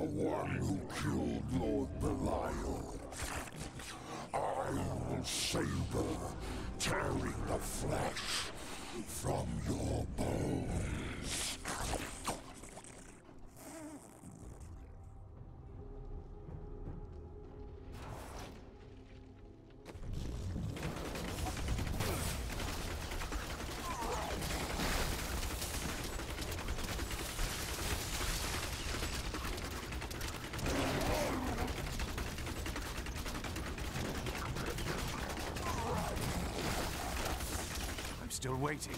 one who killed Lord Belial. I will saber, tearing the flesh from still waiting.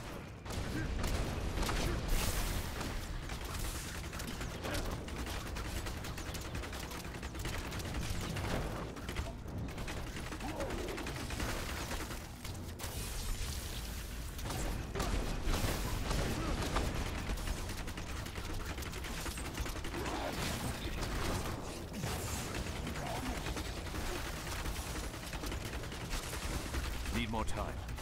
Need more time.